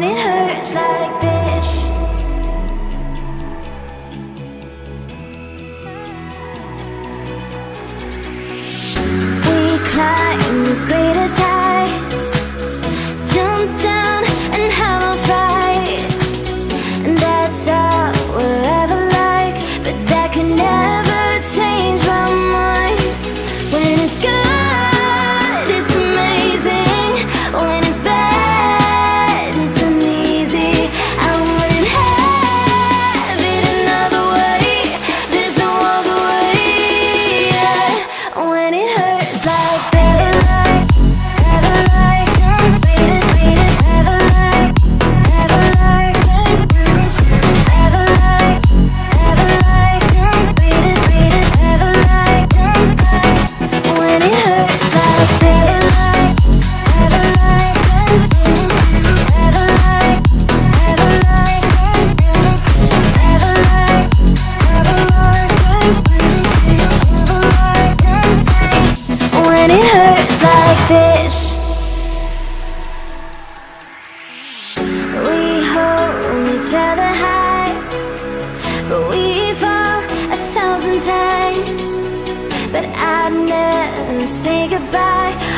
when it hurts like this. We climb the greatest heights. each other high. But we fall a thousand times. But I'd never say goodbye.